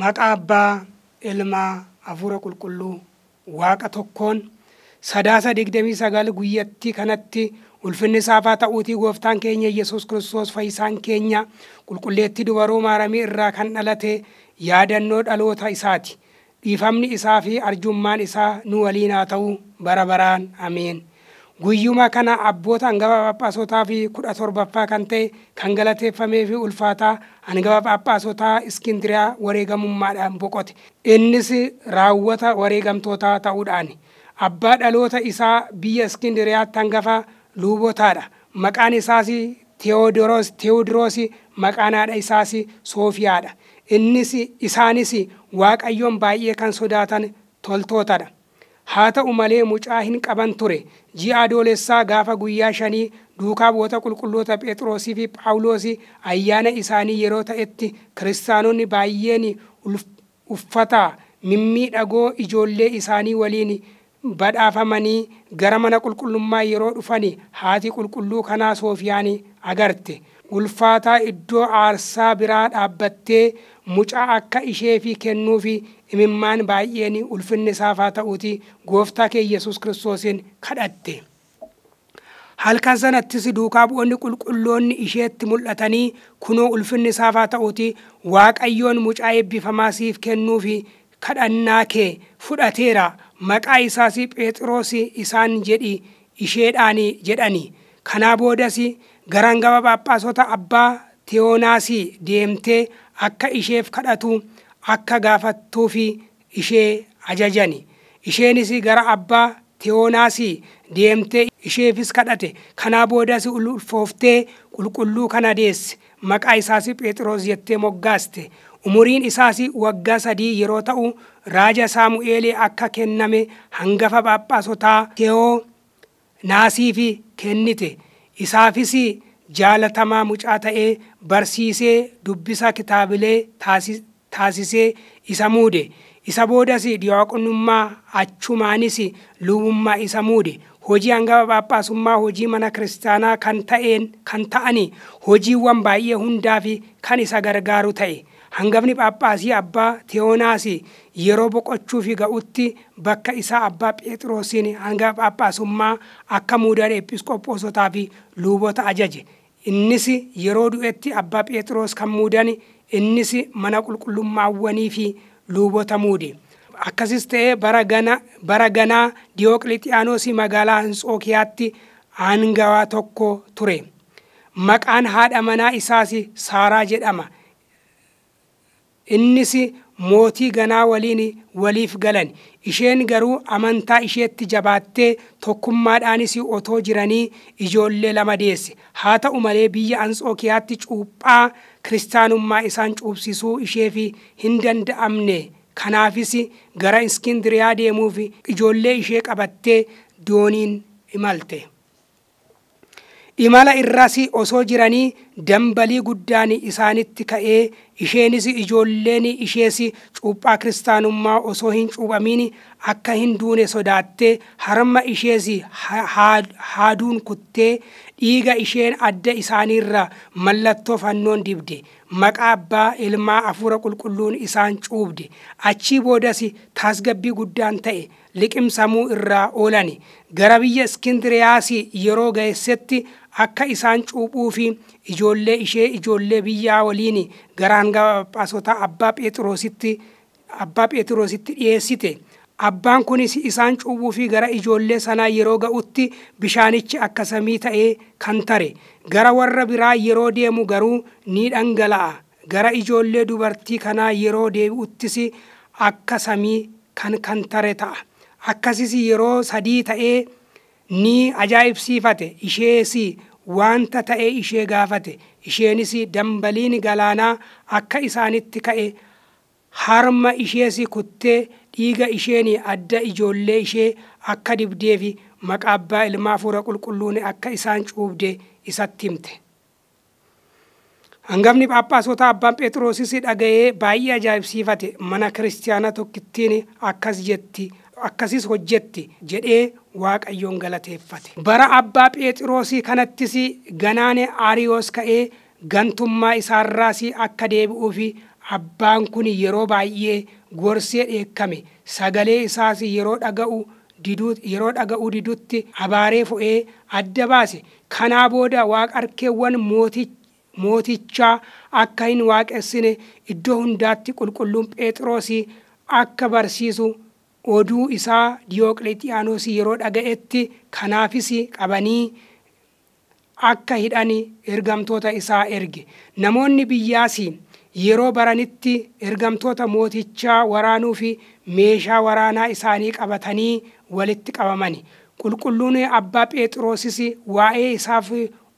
Maqaa Abbaa, Ilmaa, Hafuura Qulqulluu, Waaqa tokkoon sadaasa digdamii sagal guyyattii kanatti ulfinni saafaa ta'uutii gooftaan keenya Yesuus Kiristoos fayyisaan keenya qulqulleettii dubaroo maaramii irraa kan dhalate yaadannoo dhaloota isaati. Dhiifamni isaa fi arjummaan isaa nu waliin haa ta'u bara baraan ameen. Guyyuma kana abboota hangafa phaaphaasootaa fi kudha torbaffaa kan ta'e kan galateeffamee fi ulfaataa hangafa phaaphaasootaa iskindiriyaa wareegamummaadhaan boqote. Innis raawwata wareegamtootaa ta'uudhaani. Abbaa dhaloota isaa biyya iskindiriyaatti hangafa luubotaadha. Maqaan isaas Teewodiroos Teewodiroos maqaan haadha isaas Soofiyaadha. Innis isaanis Waaqayyoon baay'ee kan sodaatan toltootadha. Haa ta'u malee mucaa hin qaban ture. Ji'a adoolessaa gaafa guyyaa shanii duukaa bu'oota qulqulloota Phexrosii fi Phaawulos ayyaana isaanii yeroo ta'etti kiristaanonni baay'een uffata mimmiidhagoo ijoollee isaanii waliin badhaafamanii gara mana qulqullummaa yeroo dhufan haati qulqulluu kanaa Soofiyaan agarte. Ulfaataa iddoo aarsaa biraa dhaabbattee mucaa akka isheefi kennuufi imimmaan baay'een ulfinni saafaa ta'uuti gooftaa kee Yesuus Kiristoosiin kadhatte. Halkan sanattis duukaa bu'oonni qulqulloonni isheetti mul'atanii kunoo ulfinni saafaa ta'uuti Waaqayyoon mucaa eebbifamaa siif kennuufi kadhannaa kee fudhateera. Maqaa isaas Phexros isaan jedhi isheedhaan jedhani. Kanaa boodas gara hangafa phaaphaasota abbaa Teewoonaasii deemtee akka isheef kadhatu akka gaafattuufi ishee ajajani. Isheenis gara abbaa Teewoonaasii deemtee isheefis kadhate. Kanaa boodas ulfooftee qulqulluu kana deesse. Maqaa isaas Phexros jettee moggaaste. Umuriin isaas waggaa sadii yeroo ta'u raaja Saamu'eel akka kenname hangafa phaaphaasota Teewoonaasiif kennite. Isaafis jaalatamaa mucaa ta'ee barsiisee dubbisa kitaabilee taasisee isa muude. Isa boodas diyaaqonummaa achumaanis lubummaa isa muude. Hojii hangafa phaaphaasummaa hojii mana kiristaanaa kan ta'een kan ta'ani hojiiwwan baay'ee hundaaf kan isa gargaaru ta'e. Hangafni phaaphaasii abbaa Teewoonaas yeroo boqochuuf ga'utti bakka isaa abbaa Phexrosiin hangafa phaaphaasummaa akka muudan episkooposotaa fi luubota ajaje. Innis yeroo du'etti abbaa Phexros kan muudan innis mana qulqullummaawwanii fi luubota muude. Akkasis ta'ee bara ganaa Diyooqilixiyaanos magaalaa Anxookiyaatti aangawaa tokko ture. Maqaan haadha manaa isaas Saaraa jedhama. Innis mootii ganaa waliin waliif galan. Isheen garuu amantaa isheetti jabaattee tokkummaadhaanis otoo jiranii ijoollee lama deesse. Haa ta'u malee biyya Anxookiyaatti cuuphaa kiristaanummaa isaan cuubsisuu isheef hin danda'amne. Kanaafis gara Iskindiriyaa deemuuf ijoollee ishee qabattee dooniin imalte. Imala irras osoo jiranii dambalii guddaan isaanitti ka'ee isheenis ijoolleen ishees cuuphaa kiristaanummaa osoo hin cuuphamin akka hin duune sodaattee harma ishees haaduun kuttee dhiiga isheen adda isaaniirra mallattoo fannoon dibde. Maqaa abbaa ilmaa hafuura qulqulluun isaan cuubde. Achii boodas tasgabbii guddaan ta'e liqimsamuu irraa oolan. Gara biyya Iskindiriyaas yeroo ga'essetti akka isaan cuuphuu fi ijoollee ishee ijoollee biyyaa waliin gara hangafa phaaphaasota abbaa Phexrositti abbaa Phexrositti dhiyeessite. Abbaan kunis isaan cuuphuu fi gara ijoollee sanaa yeroo ga'utti bishaanichi akka samii ta'ee kan tare. Gara warra biraa yeroo deemu garuu ni dhangala'a. Gara ijoollee dubartii kanaa yeroo deebi'uttis akka samii kan kan tare ta'a. Akkasis yeroo sadii ta'ee ni ajaa'ibsiifate. Ishees wanta ta'e ishee gaafate. Isheenis dambaliin galaanaa akka isaanitti ka'e harma ishees kuttee dhiiga isheen adda ijoollee ishee akka dibdeef maqaa abbaa ilmaa hafuura qulqulluun akka isaan cuubde isatti himte. Hangafni phaaphaasota abbaan Phexrosis dhaga'ee baay'ee ajaa'ibsiifate mana kiristaanaa tokkittiin akkas jetti akkasis hojjetti jedhee waaqayyoon galateeffate. Bara abbaa Phexrosii kanattis ganaan Aariyoos ka'ee gantummaa isaarraas akka deebi'uuf abbaan kun yeroo baay'ee gorsee dheekkame sagalee isaas yeroo dhaga'u yeroo dhaga'uu didutti abaaree fo'ee adda baase kanaa booda waaqarkeewwan mootichaa akka hin waaqessine iddoo hundaatti qulqulluun phexroosii akka barsiisu oduu isaa diyooqilixiyaanos yeroo dhaga'etti kanaafis qabanii akka hidhan ergamtoota isaa erge. Namoonni biyyaas yeroo baranitti ergamtoota mootichaa waraanuu fi meeshaa waraanaa isaanii qabatanii walitti qabamani. Qulqulluun abbaa phexrosis waa'ee isaaf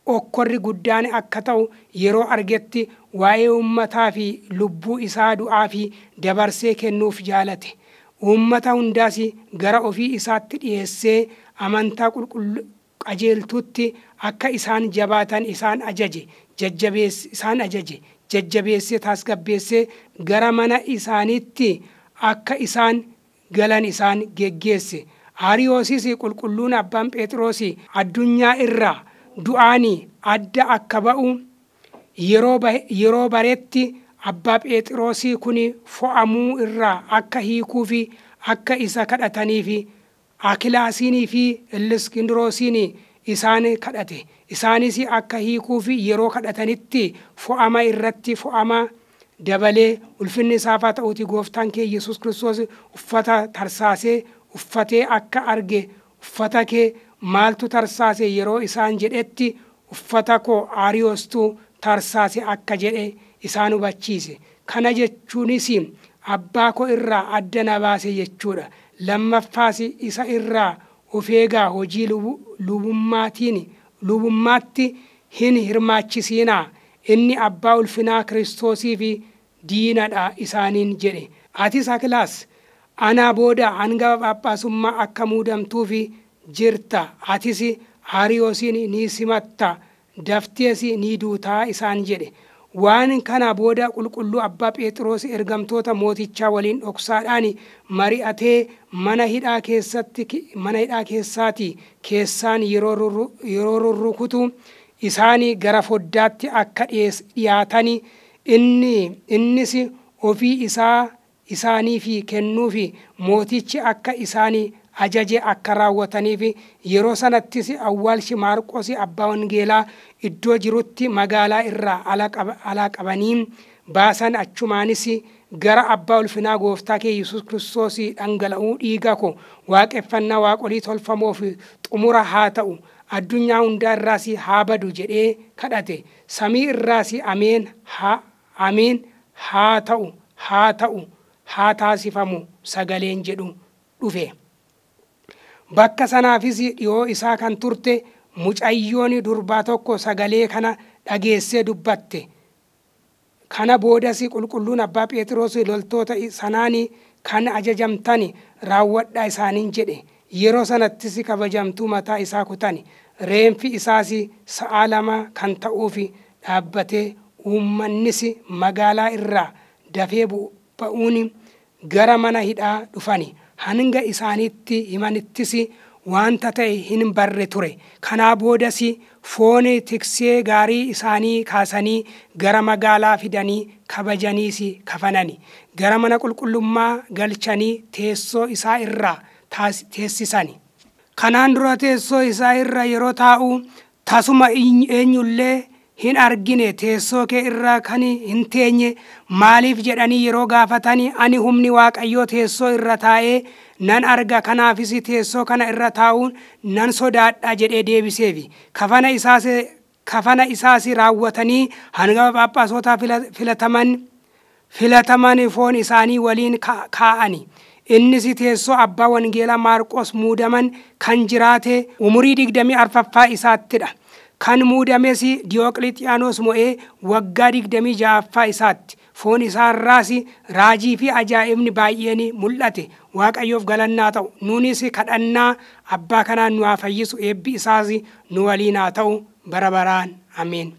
okkorri guddaan akka ta'u yeroo argetti waa'ee uummataa fi lubbuu isaa du'aa fi dabarsee kennuuf jaalate uummata hundaas gara ofii isaatti dhiyeessee amantaa qajeeltutti akka isaan jabaatan isaan ajaje isaan ajaje jajjabeessee tasgabbeessee gara mana isaaniitti akka isaan galan isaan geggeesse. Aariyoosis qulqulluun abbaan phexros addunyaa irraa du'aanii adda akka ba'u yeroo baretti abbaa phexrosii kun fo'amuu irraa akka hiikuu fi akka isa kadhatanii fi akilaasiinii fi iliskindiroosiin isaan kadhate. Isaanis akka hiikuu fi yeroo kadhatanitti fo'ama irratti fo'ama dabalee ulfinni isaafaa ta'uuti. Gooftaan kee yesus kiristoos uffata tarsaasee uffatee akka arge uffata kee maaltu tarsaase? Yeroo isaan jedhetti uffata koo aariyoostuu tarsaase akka jedhe isaan hubachiise. Kana jechuunis abbaa koo irraa adda na baase jechuudha. Lammaffaas isa irraa of eegaa hojii lubummaatiin lubummaatti hin hirmaachisiinaa. Inni abbaa ulfinaa kiristoosii fi diinadha isaaniin jedhe. Atis akilaas anaa booda hanga phaaphaasummaa akka muudamtuufi jirta. Atis aariyoosiin ni simatta. Daftees ni duutaa isaan jedhe waan kana booda qulqulluu abbaa phexros ergamtoota mootichaa waliin dhoksaadhaan mari'atee mana hidhaa keessatti mana hidhaa keessaati. Keessaan yeroo rurrukutu isaan gara foddaatti akka dhiyaatani inni innis ofii isaa isaaniif kennuuf mootichi akka isaan ajaje akka raawwataniif yeroo sanattis awwaalchi maarqos abbaa wangeelaa iddoo jirutti magaalaa irraa alaa qabanii baasan achumaanis gara abbaa ulfinaa gooftaa kee yesus kiristoos dhangala'uu dhiiga ko. Waaqeffannaa waaqolii tolfamoof xumura haa ta'u. Addunyaa hundaa irraas haa badu jedhee kadhate. Samii irraas ameen haa ameen haa ta'u haa ta'u haa taasifamu sagaleen jedhu dhufe. Bakka sanaafis dhiyoo isaa kan turte mucayyoon durbaa tokko sagalee kana dhageessee dubbatte. Kana boodas qulqulluun abbaa Phexros loltoota sanaan kan ajajamtan raawwadhaa isaaniin jedhe. Yeroo sanattis kabajamtuu mataa isaa kutan. Reenfi isaas sa'a lama kan ta'uuf dhaabbatee uummannis magaalaa irraa dafee ba'uun gara mana hidhaa dhufani. Hanga isaanitti himanittis wanta ta'e hin barre ture. Kanaa boodas foon tiksee gaarii isaanii kaasanii gara magaalaa fidanii kabajaniis kafanani. Gara mana qulqullummaa galchanii teessoo isaa irraa teessisani. Kanaan dura teessoo isaa irra yeroo taa'u tasuma eenyullee hin argine teessoo kee irra kan hin teenye maaliif jedhanii yeroo gaafatanii ani humni waaqayyoo teessoo irra taa'ee nan arga kanaafis teessoo kana irra taa'uun nan sodaadha jedhee deebiseefi kafana isaas kafana isaas raawwatanii hanga phaaphaasota filataman filataman foon isaanii waliin kaa'ani. innis teessoo abbaa wangeelaa maarqos muudaman kan jiraate umurii digdamii arfaffaa isaattidha. Kan muudames diyooqilixiyaanos mo'ee waggaa digdamii ja'affaa isaatti. Foon isaarraas raajii fi ajaa'ibni baay'een mul'ate. Waaqayyoof galannaa ta'u. Nuunis kadhannaa abbaa kanaan nu haa fayyisu. Eebbi isaas nu waliin haa ta'u. Bara baraan. Ameen.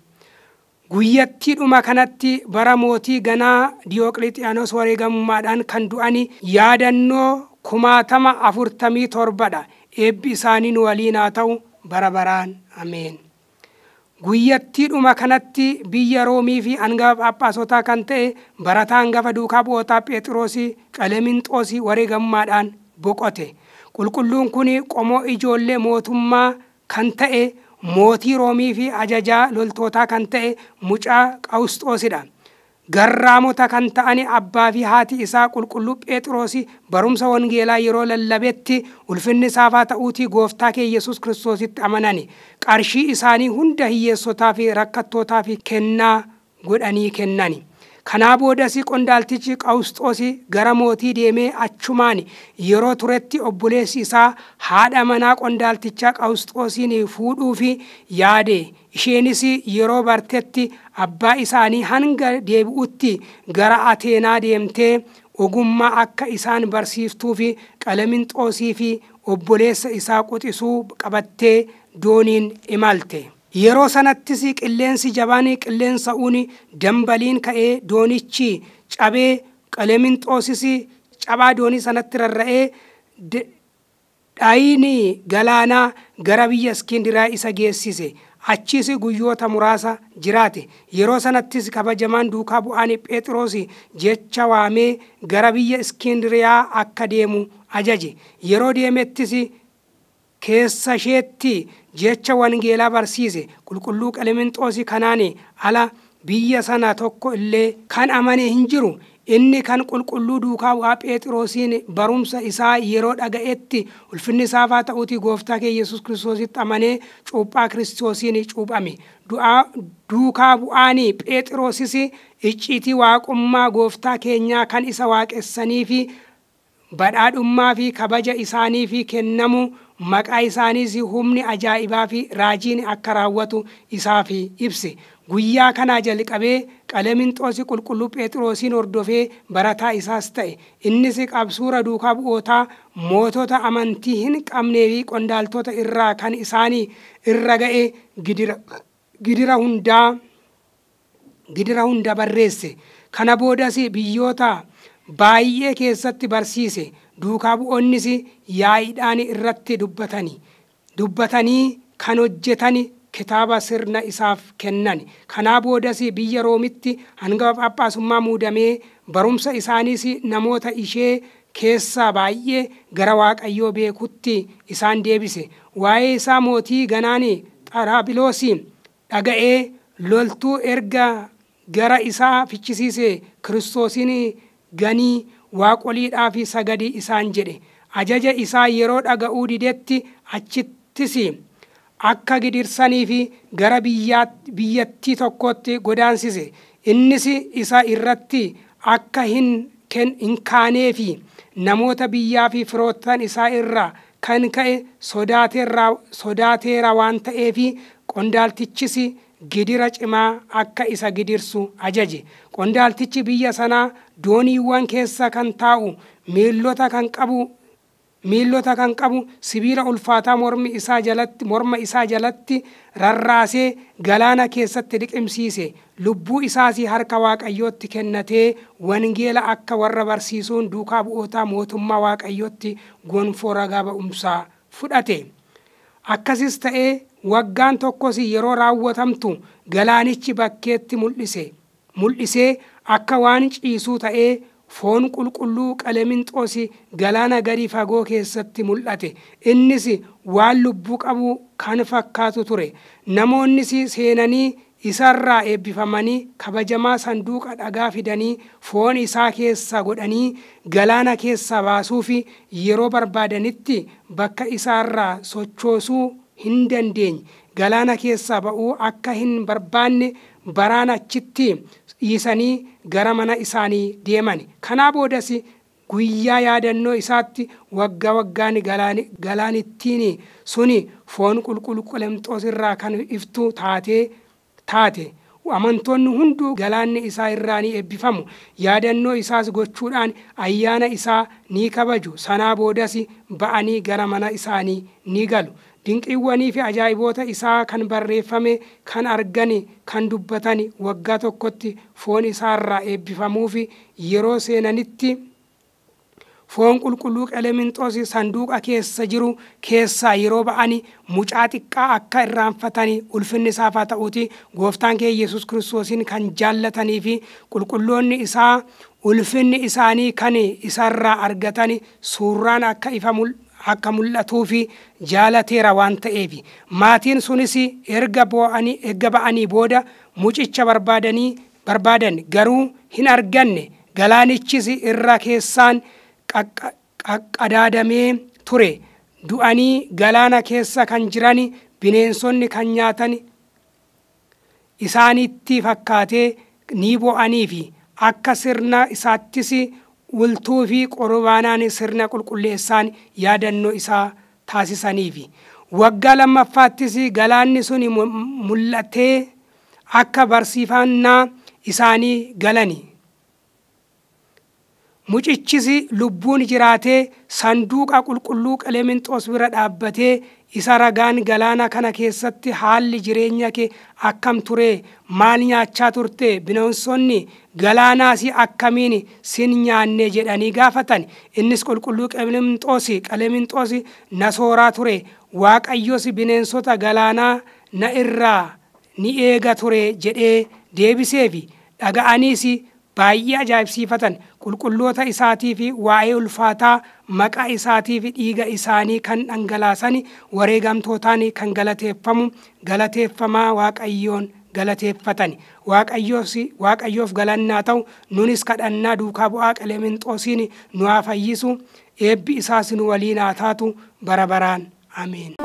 guyyattiidhuma kanatti bara mootii ganaa diyooqilixiyaanos wareegamummaadhaan kan du'an yaadannoo kumaatama afurtamii torbadha eebbi isaanii nu waliin haa ta'u. Bara baraan. Ameen. Guyyattiidhuma kanatti biyya roomii fi hangafa phaaphaasootaa kan ta'e barataa hangafa duukaa bu'ootaa phexroosii qaleminxoosii wareegammaadhaan boqote qulqulluun kun qomoo ijoollee mootummaa kan ta'e mootii roomii fi ajajaa loltootaa kan ta'e mucaa qawusxoosidha garraamota kan ta'an abbaa fi haati isaa qulqulluu phexroosii barumsa wangeelaa yeroo lallabetti ulfinni isaafaa ta'uutii gooftaa kee yesus kiristoositti amanani qarshii isaanii hunda hiyyeessotaa fi rakkattootaa fi kennaa godhanii kennani. Kanaa boodas qondaaltichi qawusxoosi gara mootii deemee achumaan yeroo turetti obboleessi isaa haadha manaa qondaaltichaa qawusxoosiin fuudhuufi yaade isheenis yeroo bartetti abbaa isaanii hanga deebi'utti gara ateenaa deemtee ogummaa akka isaan barsiiftuu fi qalaminxoosii fi obboleessa isaa quxisuu qabattee dooniin imalte. Yeroo sanattis qilleensi jabaan qilleensa'uun dambaliin ka'ee doonichi cabee qaleminxoosis cabaa doonii sanatti rarra'ee dhaayiin galaanaa gara biyya iskindiraa isa geessise. Achis guyyoota muraasa jiraate. Yeroo sanattis kabajamaan duukaa bu'aan phexros jecha waamee gara biyya iskindiriyaa akka deemu ajaje. Yeroo deemettis keessa isheetti jecha wangeelaa barsiise qulqulluu qaleminxoosi kanaan ala biyya sana tokko illee kan amane hin jiru. Inni kan qulqulluu duukaa bu'aa phexrosiin barumsa isaa yeroo dhaga'etti ulfinni isaafaa ta'uutii gooftaa kee yesus kiristoositti amanee cuuphaa kiristoosiin cuuphame duukaa bu'aan phexrosis icciitii waaqummaa gooftaa keenyaa kan isa waaqessanii fi badhaadhummaa fi kabaja isaanii fi kennamu maqaa isaaniis humni ajaa'ibaa fi raajiin akka raawwatu isaaf ibse. Guyyaa kanaa jalqabee qaleminxoosi qulqulluu phexroosiin hordofee barataa isaas ta'e. Innis qabsuura duukaa bu'ootaa mootota amantii hin qabnee fi qondaaltota irraa kan isaanii irra ga'e gidira hundaa gidira hunda barreesse. Kana boodas biyyoota baay'ee keessatti barsiise duukaa bu'oonnis yaa'iidhaan irratti dubbatanii dubbatanii kan hojjetan kitaaba sirna isaaf kennan kanaa boodas biyya roomitti hangafa phaaphaasummaa muudamee barumsa isaaniis namoota ishee keessaa baay'ee gara waaqayyoo beekutti isaan deebise. Waa'ee isaa mootii ganaan xaraabiloos dhaga'ee loltuu erga gara isaa fichisiise kiristoosiin ganii waaqoliidhaa fi sagadii isaan jedhe. Ajaja isaa yeroo dhaga'uu didetti achittis akka gidirsanii fi gara biyyattii tokkotti godaansise innis isa irratti akka hin kaanee fi namoota biyyaa fi firoottan isaa irraa kan ka'e sodaateera waan ta'eef qondaaltichis gidira cimaa akka isa gidirsu ajaje. Qondaaltichi biyya sanaa dooniiwwan keessa kan taa'u miillota kan qabu miillota kan qabu sibiila ulfaataa mormi isaa jalatti morma isaa jalatti rarraasee galaana keessatti dhiqimsiise. Lubbuu isaas harka waaqayyootti kennatee wangeela akka warra barsiisuun duukaa bu'ootaa mootummaa waaqayyootti gonfoo ragaa ba'umsaa fudhate. Akkasis ta'ee waggaan tokkos yeroo raawwatamtu galaanichi bakkeetti mul'ise. Mul'isee akka waan ciisuu ta'ee foon qulqulluu qaleminxoosi galaana gadi fagoo keessatti mul'ate. Innis waan lubbuu qabu kan fakkaatu ture. Namoonnis seenanii isarraa eebbifamanii kabajamaa sanduuqa dhagaa fidanii foon isaa keessa godhanii galaana keessa baasuu fi yeroo barbaadanitti bakka isaarraa sochoosuu hin dandeenye. Galaana keessaa ba'uu akka hin barbaanne baraan achitti dhiisanii gara mana isaanii deeman kanaa boodas guyyaa yaadannoo isaatti waggaa waggaan galaanittiin suni foon qulqulluu qaleminxoos irraa kan iftu taatee taate amantoonni hunduu galaanni isaa irraa ni eebbifamu. Yaadannoo isaas gochuudhaan ayyaana isaa ni kabaju. Sanaa boodas ba'anii gara mana isaanii ni galu. Dinqiiwwanii fi ajaa'iboota isaa kan barreeffame kan argani kan dubbatan waggaa tokkotti foon isaarraa eebbifamuu fi yeroo seenanitti foon qulqulluu qeleminxoos sanduuqa keessa jiru keessaa yeroo ba'ani mucaa xiqqaa akka irraanfatanii ulfinni isaaf haa ta'uuti. Gooftaan kee yesus kiristoosiin kan jaallatanii fi qulqulloonni isaa ulfinni isaanii kan isarraa argatan suurraan akka ifa akka mul'atuu fi jaalateera waan ta'eef maatiin sunis erga boo'anii erga ba'anii booda mucicha barbaadanii barbaadan. Garuu hin arganne. Galaanichis irra keessaan qaqqadaadamee ture du'anii galaana keessa kan jiran bineensonni kan nyaatan isaanitti fakkaatee ni boo'anii fi akka sirna isaattis ultuu fi qorbaanaan sirna qulqulleessaan yaadannoo isaa taasisaniif waggaa lammaffaattis galaanni sun mul'atee akka barsiifannaa isaanii galani. Mucichis lubbuun jiraatee sanduuqa qulqulluu qeleminxoos bira dhaabbatee isa ragaan galaana kana keessatti haalli jireenya kee akkam ture? Maal nyaachaa turte? Bineensonni galaanaas akkamiin sin nyaanne jedhanii gaafatan? Innis qulqulluu qeleminxoos qeleminxoos na sooraa ture. Waaqayyos bineensota galaanaa na irraa ni eega ture jedhee deebiseefi dhaga'aniis baay'ee ajaa'ibsiifatan. Qulqulloota isaatii fi waa'ee ulfaataa maqaa isaatii fi dhiiga isaanii kan dhangalaasan wareegamtootaan kan galateeffamu galateeffamaa waaqayyoon galateeffatan. Waaqayyoof galannaa ta'u nunis kadhannaa duukaa bu'aa qeleminxoosiin nu haa fayyisu. Eebbi isaas nu waliin haa taatu. Bara baraan. Ameen.